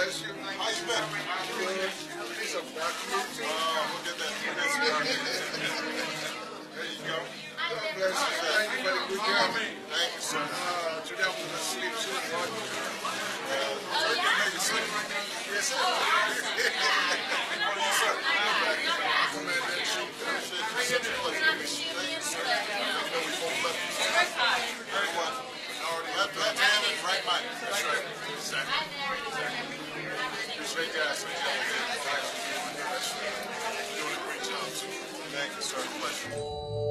bless you. How you been? Piece of document. Oh, look at that. There you go. God bless you. Thank you for the good job. Thank you, sir. Uh, today I'm going to sleep soon. Lord. Make it sleep. Yes, sir. What do you say? Come in and shoot. Appreciate you. Pleasure. Thank you, sir. You left you. Very well. Left hand and right mind. That's right. Exactly. Appreciate that. Appreciate that. Doing a great job, too. Thank you, sir. Pleasure.